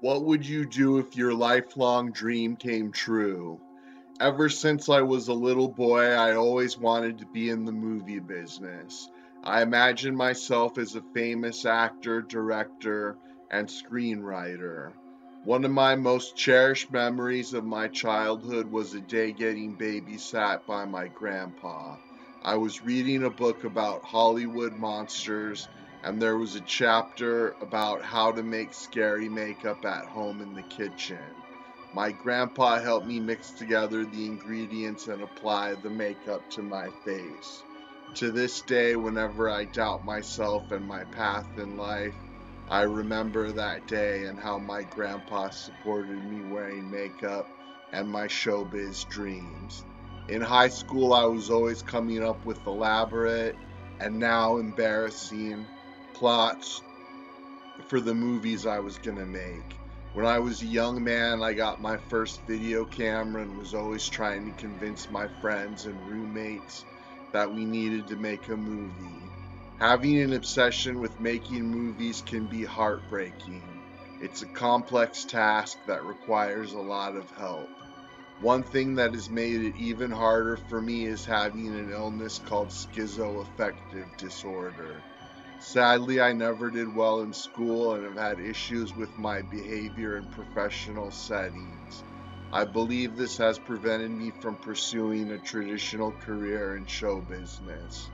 What would you do if your lifelong dream came true? Ever since I was a little boy, I always wanted to be in the movie business. I imagined myself as a famous actor, director, and screenwriter. One of my most cherished memories of my childhood was a day getting babysat by my grandpa. I was reading a book about Hollywood monsters and there was a chapter about how to make scary makeup at home in the kitchen. My grandpa helped me mix together the ingredients and apply the makeup to my face. To this day, whenever I doubt myself and my path in life, I remember that day and how my grandpa supported me wearing makeup and my showbiz dreams. In high school, I was always coming up with elaborate and now embarrassing plots for the movies I was going to make. When I was a young man, I got my first video camera and was always trying to convince my friends and roommates that we needed to make a movie. Having an obsession with making movies can be heartbreaking. It's a complex task that requires a lot of help. One thing that has made it even harder for me is having an illness called schizoaffective disorder. Sadly, I never did well in school and have had issues with my behavior in professional settings. I believe this has prevented me from pursuing a traditional career in show business.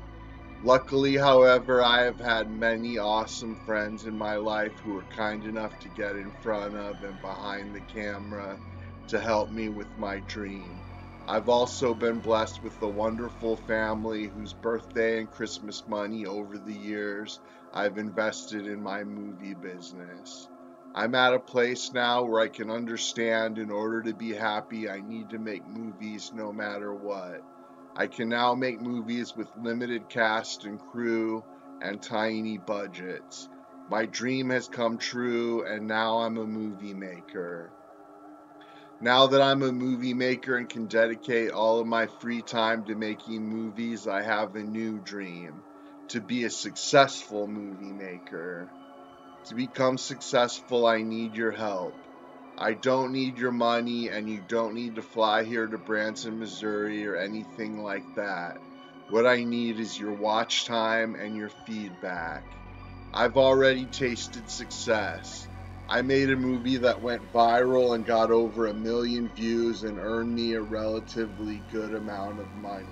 Luckily, however, I have had many awesome friends in my life who were kind enough to get in front of and behind the camera to help me with my dream. I've also been blessed with a wonderful family whose birthday and Christmas money over the years I've invested in my movie business. I'm at a place now where I can understand in order to be happy, I need to make movies no matter what. I can now make movies with limited cast and crew and tiny budgets. My dream has come true, and now I'm a movie maker. Now that I'm a movie maker and can dedicate all of my free time to making movies, I have a new dream to be a successful movie maker. To become successful, I need your help. I don't need your money, and you don't need to fly here to Branson, Missouri, or anything like that. What I need is your watch time and your feedback. I've already tasted success. I made a movie that went viral and got over a million views and earned me a relatively good amount of money.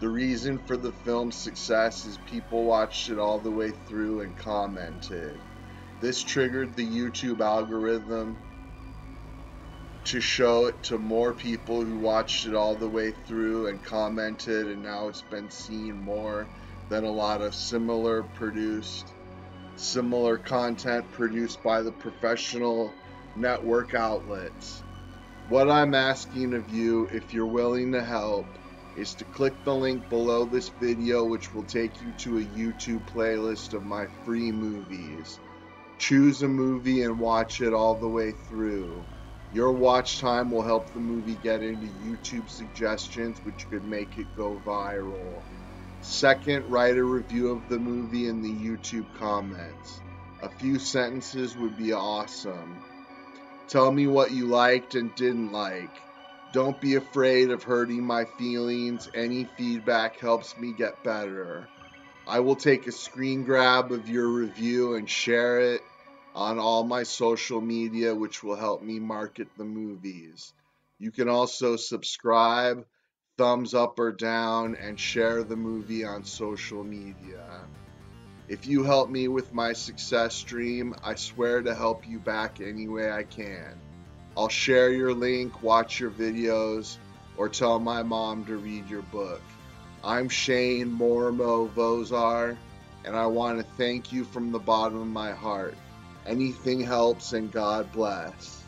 The reason for the film's success is people watched it all the way through and commented. This triggered the YouTube algorithm to show it to more people who watched it all the way through and commented, and now it's been seen more than a lot of similar produced similar content produced by the professional network outlets. What I'm asking of you, if you're willing to help, is to click the link below this video which will take you to a YouTube playlist of my free movies. Choose a movie and watch it all the way through. Your watch time will help the movie get into YouTube suggestions which could make it go viral. Second, write a review of the movie in the YouTube comments. A few sentences would be awesome. Tell me what you liked and didn't like. Don't be afraid of hurting my feelings. Any feedback helps me get better. I will take a screen grab of your review and share it on all my social media, which will help me market the movies. You can also subscribe thumbs up or down, and share the movie on social media. If you help me with my success dream, I swear to help you back any way I can. I'll share your link, watch your videos, or tell my mom to read your book. I'm Shane Mormo Vozar, and I want to thank you from the bottom of my heart. Anything helps, and God bless.